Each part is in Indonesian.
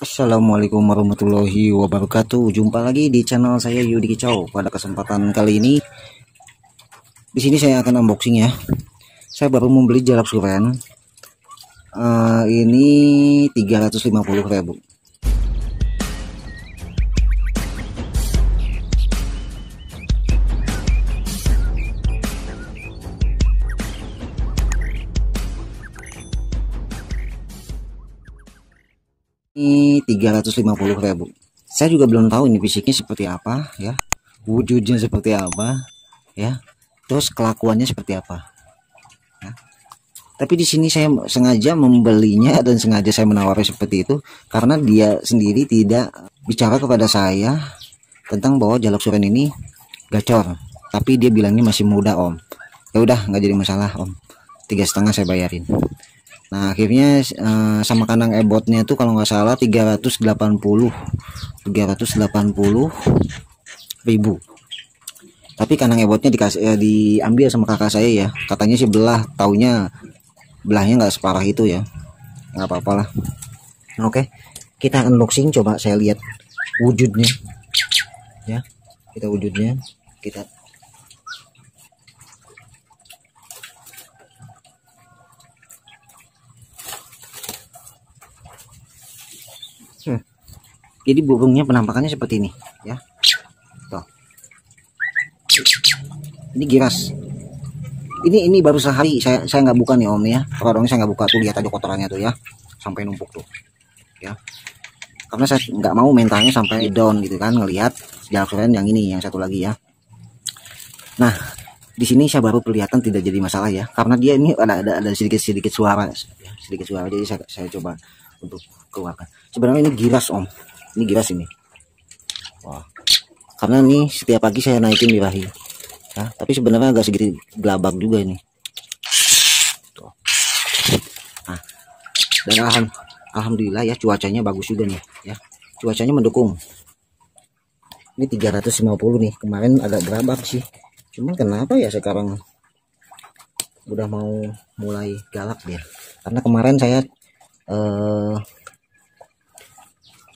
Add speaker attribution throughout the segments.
Speaker 1: Assalamualaikum warahmatullahi wabarakatuh. Jumpa lagi di channel saya Yudi Kicau. Pada kesempatan kali ini, di sini saya akan unboxing ya. Saya baru membeli jalak suren. Uh, ini 350.000. ini 350 ribu. Saya juga belum tahu ini fisiknya seperti apa ya. Wujudnya seperti apa ya. Terus kelakuannya seperti apa ya. tapi di sini saya sengaja membelinya dan sengaja saya menawari seperti itu karena dia sendiri tidak bicara kepada saya tentang bahwa jaluk suren ini gacor. Tapi dia bilangnya masih muda om. Ya udah nggak jadi masalah om. Tiga setengah saya bayarin Nah akhirnya uh, sama kandang ebotnya tuh kalau nggak salah 380 380 ribu. Tapi kandang ebotnya dikasih ya, diambil sama kakak saya ya. Katanya sih belah taunya belahnya nggak separah itu ya. Nggak apa-apa lah. Oke kita unboxing coba saya lihat wujudnya. Ya kita wujudnya kita Jadi burungnya penampakannya seperti ini, ya. Tuh. Ini giras. Ini ini baru sehari saya saya nggak buka nih om ya. Kalau saya nggak buka tuh lihat aja kotorannya tuh ya, sampai numpuk tuh, ya. Karena saya nggak mau mentalnya sampai down gitu kan ngelihat keren yang ini yang satu lagi ya. Nah di sini saya baru kelihatan tidak jadi masalah ya karena dia ini ada ada, ada sedikit sedikit suara ya, sedikit suara jadi saya saya coba untuk keluarkan sebenarnya ini giras om ini giras ini. Wah. Karena ini setiap pagi saya naikin birahi ya, tapi sebenarnya agak sedikit gelabak juga ini. Tuh. Nah, dan alham, alhamdulillah ya cuacanya bagus juga nih ya. Cuacanya mendukung. Ini 350 nih kemarin agak gerabak sih. Cuman kenapa ya sekarang udah mau mulai galak dia karena kemarin saya eh,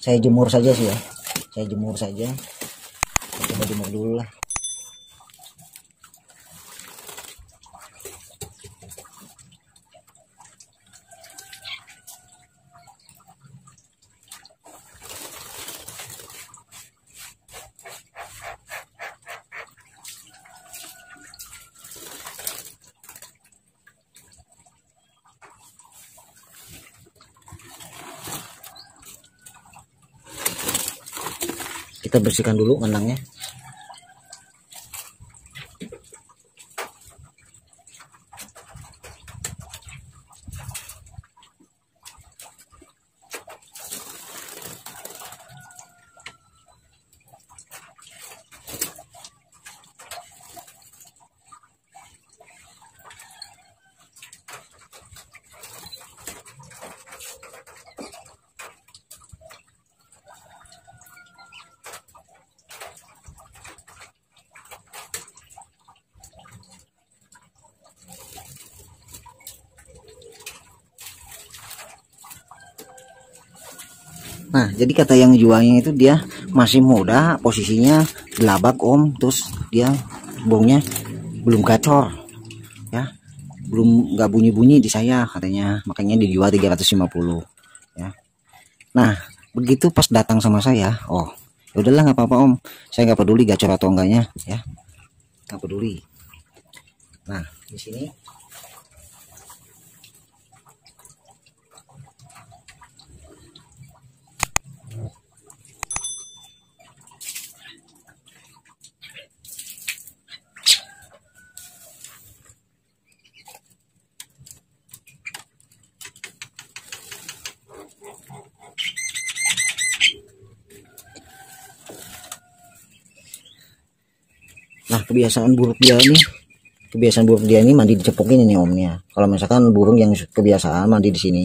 Speaker 1: saya jemur saja sih ya. Saya jemur saja. Coba jemur dulu lah kita bersihkan dulu kandangnya Nah, jadi kata yang jualnya itu dia masih muda, posisinya gelabak om, terus dia bongnya belum gacor, ya, belum nggak bunyi-bunyi di saya katanya, makanya dijual 350, ya. Nah, begitu pas datang sama saya, oh, ya udahlah nggak apa-apa om, saya nggak peduli gacor atau enggaknya, ya, nggak peduli. Nah, di sini kebiasaan buruk dia ini. Kebiasaan buruk dia ini mandi dicepokin ini omnya. Kalau misalkan burung yang kebiasaan mandi di sini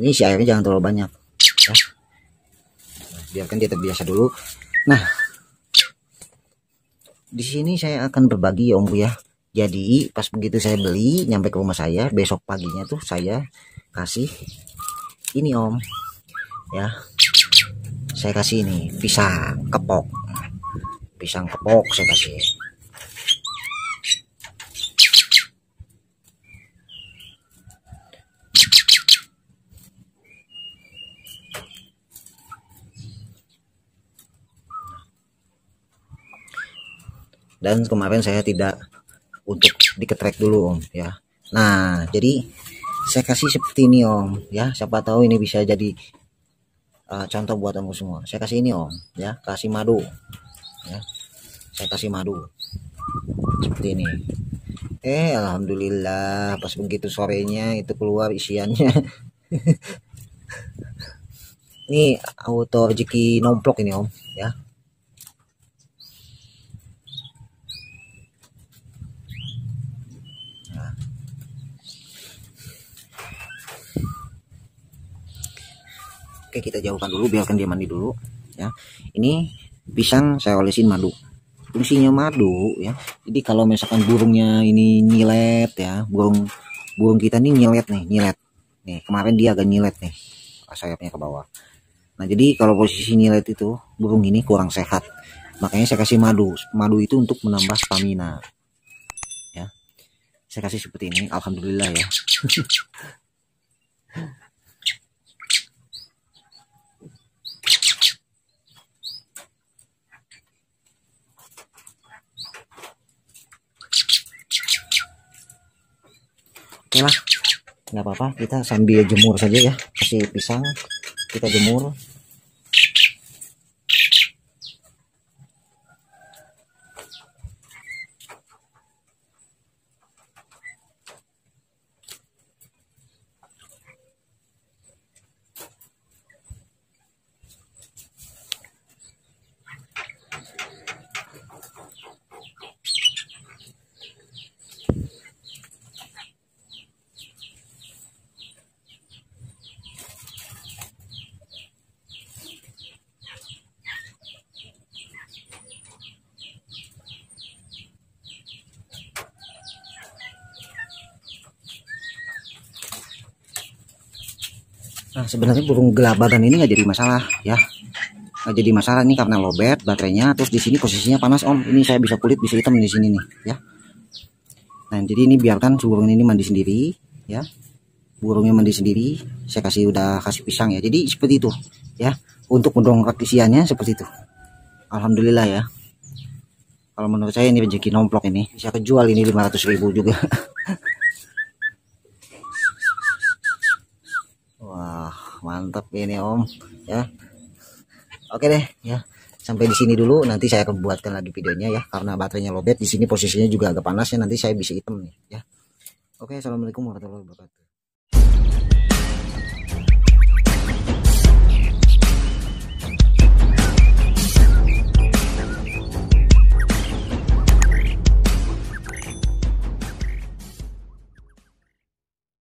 Speaker 1: ini si airnya jangan terlalu banyak ya. biarkan dia terbiasa dulu. Nah di sini saya akan berbagi ya om bu ya. Jadi pas begitu saya beli nyampe ke rumah saya besok paginya tuh saya kasih ini om ya. Saya kasih ini pisang kepok. Pisang kepok saya kasih dan kemarin saya tidak untuk diketrek dulu om ya. Nah jadi saya kasih seperti ini om ya. Siapa tahu ini bisa jadi uh, contoh buat kamu semua. Saya kasih ini om ya. Kasih madu ya. Saya kasih madu. Seperti ini. Eh alhamdulillah pas begitu sorenya itu keluar isiannya. Ini auto rezeki nomplok ini om ya Oke kita jauhkan dulu biarkan dia mandi dulu ya. Ini pisang saya olesin madu. Fungsinya madu ya. Jadi kalau misalkan burungnya ini nyilet ya burung burung kita ini nyilet nih nyilet. Nih kemarin dia agak nyilet nih sayapnya ke bawah. Nah jadi kalau posisi nyilet itu burung ini kurang sehat. Makanya saya kasih madu. Madu itu untuk menambah stamina. Ya. Saya kasih seperti ini alhamdulillah ya oke lah nggak apa-apa. Kita sambil jemur saja ya. Kasih pisang kita jemur Nah, sebenarnya burung gelabagan ini nggak jadi masalah ya. Nggak jadi masalah ini karena lobet baterainya. Terus di sini posisinya panas om. Ini saya bisa kulit bisa hitam di sini nih ya. Nah jadi ini biarkan burung ini mandi sendiri ya. Burungnya mandi sendiri. Saya kasih udah kasih pisang ya. Jadi seperti itu ya. Untuk mendongkrak isiannya seperti itu. Alhamdulillah ya. Kalau menurut saya ini rezeki nomplok ini bisa kejual ini 500 ribu juga. mantap ini om ya. Oke deh ya. Sampai di sini dulu. Nanti saya akan buatkan lagi videonya ya. Karena baterainya lobet di sini posisinya juga agak panas ya. Nanti saya bisa hitam nih ya. Oke assalamualaikum warahmatullahi wabarakatuh